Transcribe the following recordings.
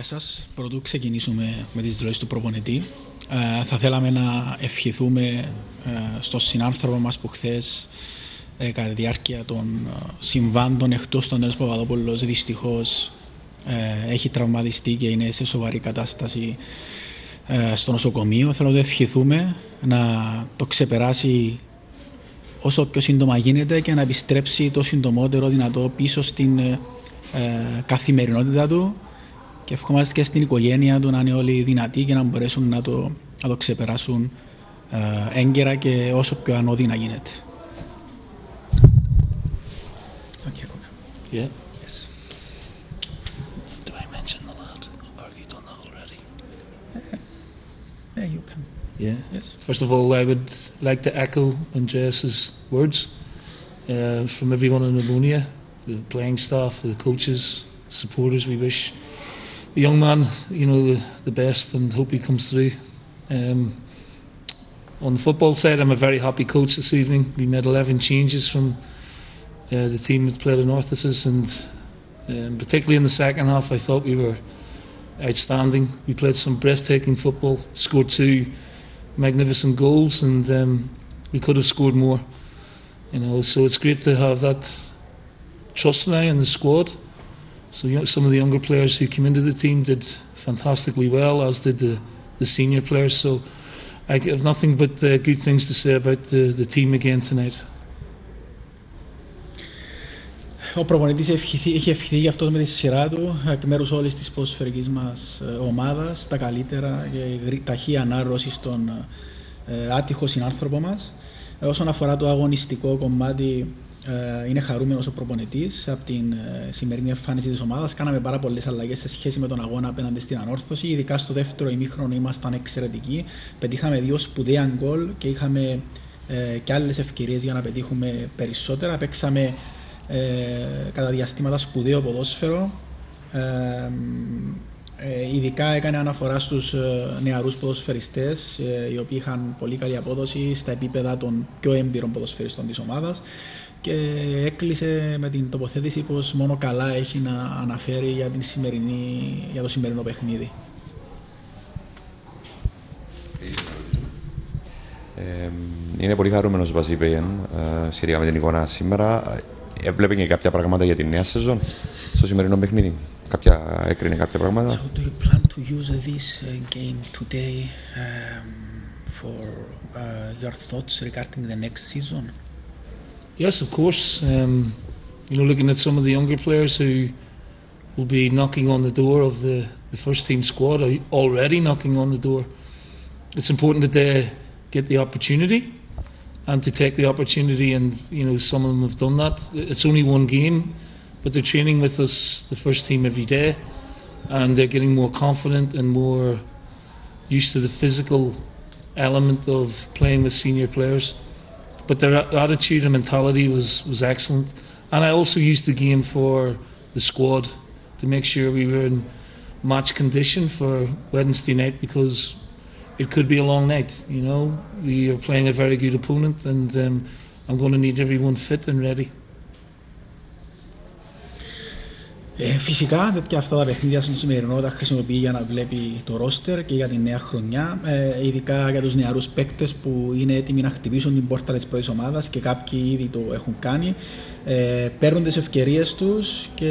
Για σας, πρωτού ξεκινήσουμε με τις δηλώσεις του προπονητή, ε, θα θέλαμε να ευχηθούμε ε, στον συνάνθρωπο μας που χθες ε, κατά τη διάρκεια των ε, συμβάντων εκτός των Νέος Παπαδόπουλος δυστυχώς ε, έχει τραυματιστεί και είναι σε σοβαρή κατάσταση ε, στο νοσοκομείο. Θέλω να το ευχηθούμε να το ξεπεράσει όσο πιο σύντομα γίνεται και να επιστρέψει το συντομότερο δυνατό πίσω στην ε, καθημερινότητα του και ευχόμαστε και στην οικογένεια του να είναι όλοι δυνατοί και να μπορέσουν να το, να το ξεπεράσουν ε, έγκαιρα και όσο πιο ανώδυνα γίνεται. Okay, coach. Yeah. Yes. Do I mention the lad? Or have you done that already? Yeah, you can. Yeah. Yes. First of all, I would like to echo Andreas's words uh, from everyone in Ammonia, the playing staff, the coaches, supporters. We wish the young man, you know, the, the best and hope he comes through. Um, on the football side, I'm a very happy coach this evening. We made 11 changes from uh, the team that played in Orthosis, and um, particularly in the second half, I thought we were outstanding. We played some breathtaking football, scored two magnificent goals, and um, we could have scored more. You know, so it's great to have that trust now in the squad. So you know, some of the younger players who came into the team did fantastically well, as did the, the senior players. So I have nothing but uh, good things to say about the, the team again tonight. Ο προπονητής ευχηθεί, έχει ευχηθεί για αυτό με τη σειρά του εκ μέρους όλης της ποδοσφαιρικής μας ομάδας τα καλύτερα και γρή- ταχύ ανάρρωση στον ε, άτυχο συνάνθρωπο μας. όσον αφορά το αγωνιστικό κομμάτι, ε, είναι χαρούμενος ο προπονητής από την ε, σημερινή εμφάνιση της ομάδας. Κάναμε πάρα πολλές αλλαγές σε σχέση με τον αγώνα απέναντι στην ανόρθωση. Ειδικά στο δεύτερο ημίχρονο ήμασταν εξαιρετικοί. Πετύχαμε δύο σπουδαία γκολ και είχαμε ε, και άλλες ευκαιρίες για να πετύχουμε περισσότερα. Παίξαμε ε, κατά διαστήματα σπουδαίο ποδόσφαιρο. Ε, ε, ειδικά έκανε αναφορά στους ε, νεαρούς ποδοσφαιριστές ε, οι οποίοι είχαν πολύ καλή απόδοση στα επίπεδα των πιο έμπειρων ποδοσφαιριστών της ομάδας και έκλεισε με την τοποθέτηση πως μόνο καλά έχει να αναφέρει για, την σημερινή, για το σημερινό παιχνίδι. Ε, είναι πολύ χαρούμενος ο Βασίπεν σχετικά με την εικόνα σήμερα. Έβλεπε και κάποια πράγματα για τη νέα σεζόν στο σημερινό παιχνίδι. Κάποια, έκρινε κάποια πράγματα. So do you plan to use this uh, game today um, for uh, your thoughts regarding the next season? Yes, of course. Um, you know, looking at some of the younger players who will be knocking on the door of the, the first team squad, uh, already knocking on the door, it's important that they get the opportunity and to take the opportunity. And, you know, some of them have done that. It's only one game, but they're training with us, the first team, every day. And they're getting more confident and more used to the physical element of playing with senior players but their attitude and mentality was, was excellent. And I also used the game for the squad to make sure we were in match condition for Wednesday night because it could be a long night. You know, we are playing a very good opponent, and um, I'm going to need everyone fit and ready. Ε, φυσικά τέτοια αυτά τα παιχνίδια στον σημερινό τα χρησιμοποιεί για να βλέπει το ρόστερ και για τη νέα χρονιά. Ε, ειδικά για τους νεαρούς παίκτες που είναι έτοιμοι να χτυπήσουν την πόρτα της πρώτης ομάδας και κάποιοι ήδη το έχουν κάνει. Ε, παίρνουν τις ευκαιρίες τους και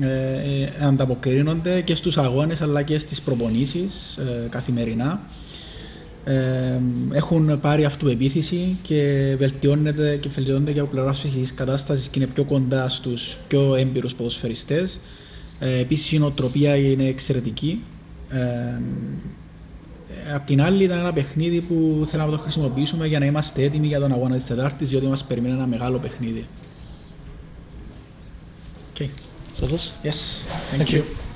ε, ε, ανταποκρίνονται και στους αγώνες αλλά και στις προπονήσεις ε, καθημερινά. Ε, έχουν πάρει αυτοεπίθεση και βελτιώνεται και βελτιώνεται και από πλευράς φυσικής κατάστασης και είναι πιο κοντά στους πιο έμπειρους ποδοσφαιριστές. Ε, Επίσης η νοοτροπία είναι εξαιρετική. Ε, απ' την άλλη, ήταν ένα παιχνίδι που θέλαμε να το χρησιμοποιήσουμε για να είμαστε έτοιμοι για τον αγώνα της Τετάρτης, διότι μας περιμένει ένα μεγάλο παιχνίδι. Okay. Is that us? Yes. Thank, Thank you. you.